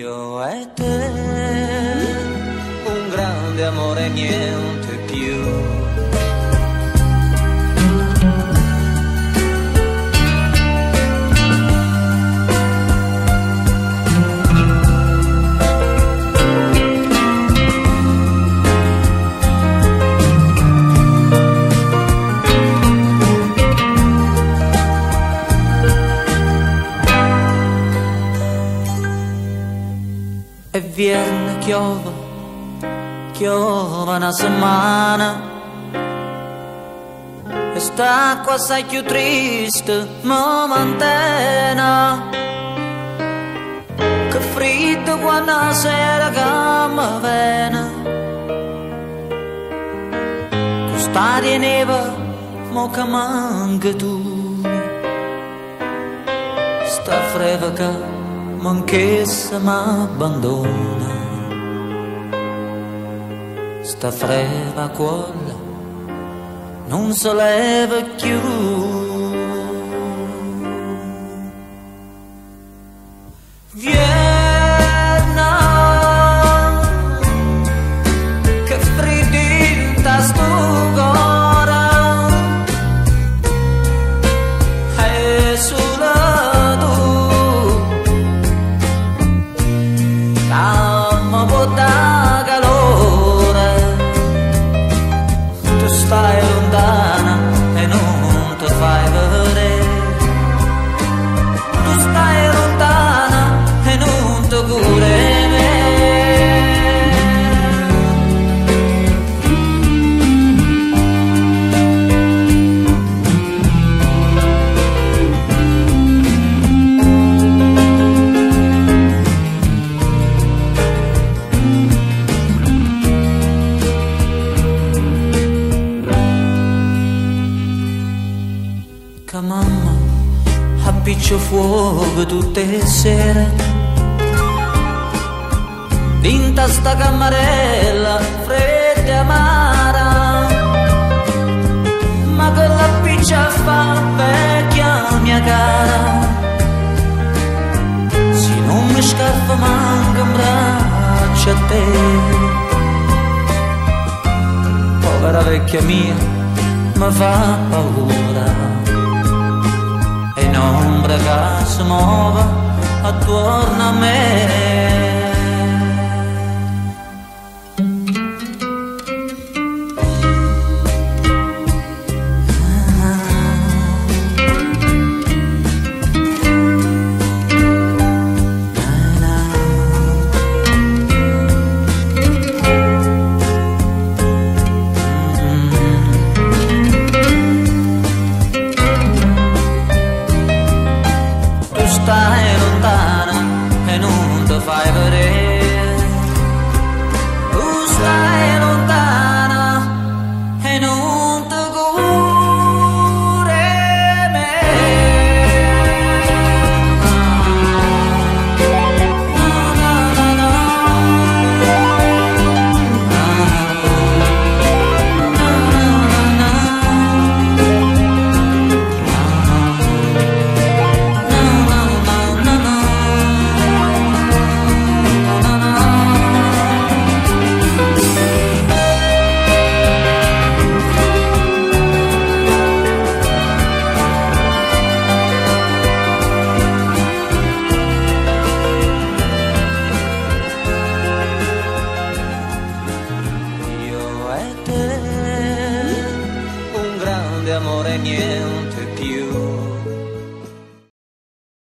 Io e te, un grande amore, niente E viene chiova, chiova una settimana E sta qua sai più triste, ma mantena Che freddo quando sera mi viene Quest'aria neva, mo che manca tu. Sta freva che manchessa m'abbandona. Sta freva quella non si leva che mamma appiccio fuoco tutte le sere. Vinta sta camarella fredda e amara. Ma che la piccia fa vecchia mia cara. Se non mi scappa manca un braccio a te. Povera vecchia mia mi fa paura e in ombra che si muove attorno a me. E te, un grande amore, niente.